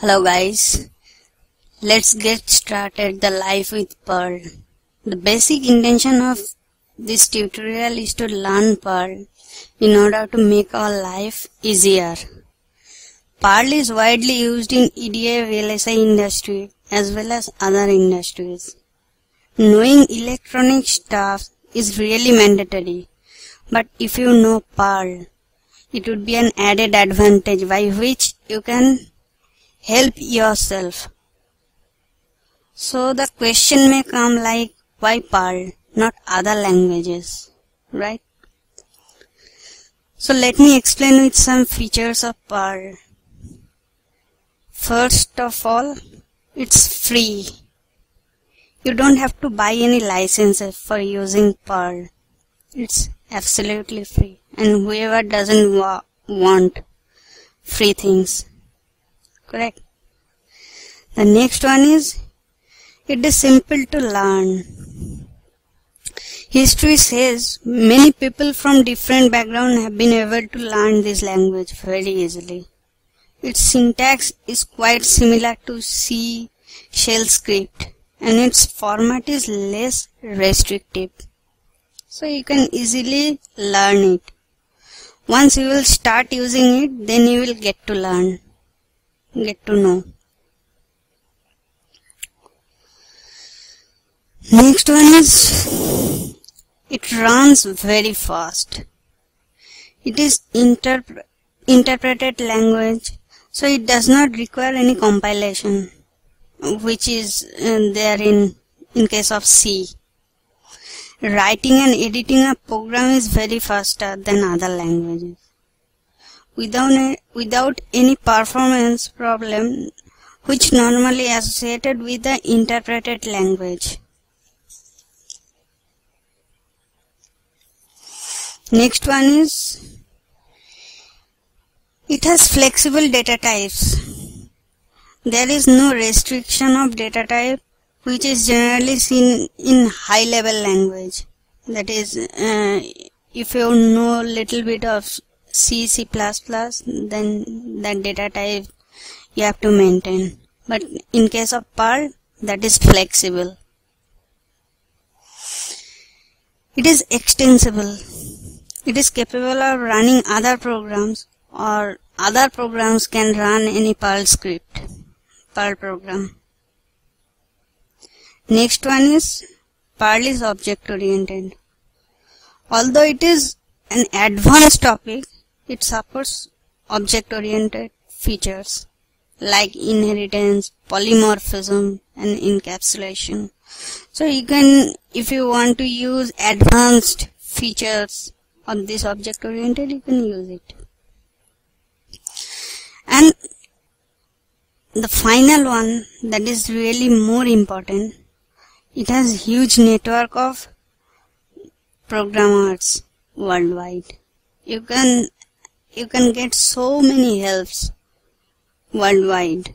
Hello guys, let's get started the life with Perl. The basic intention of this tutorial is to learn Perl in order to make our life easier. Perl is widely used in EDA VLSI industry as well as other industries. Knowing electronic stuff is really mandatory, but if you know Perl, it would be an added advantage by which you can help yourself. So the question may come like, why Perl, not other languages, right? So let me explain with some features of Perl. First of all, it's free. You don't have to buy any licenses for using Perl. It's absolutely free. And whoever doesn't wa want free things. Correct. The next one is it is simple to learn. History says many people from different backgrounds have been able to learn this language very easily. Its syntax is quite similar to C shell script and its format is less restrictive. So you can easily learn it. Once you will start using it, then you will get to learn, get to know. Next one is it runs very fast. It is interp interpreted language so it does not require any compilation which is uh, there in in case of C. Writing and editing a program is very faster than other languages. Without, without any performance problem which normally associated with the interpreted language. Next one is it has flexible data types. There is no restriction of data type which is generally seen in high level language. That is, uh, if you know little bit of C, C++, then that data type you have to maintain. But in case of Perl, that is flexible. It is extensible. It is capable of running other programs or other programs can run any Perl script, Perl program. Next one is Perl is object oriented. Although it is an advanced topic, it supports object oriented features like inheritance, polymorphism and encapsulation. So you can, if you want to use advanced features on this object oriented, you can use it. And the final one that is really more important, it has huge network of programmers worldwide. You can you can get so many helps worldwide.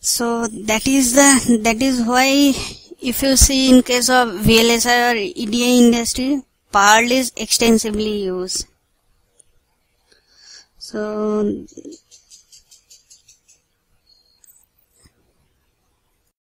So that is the that is why if you see in case of VLSI or EDA industry, Perl is extensively used. So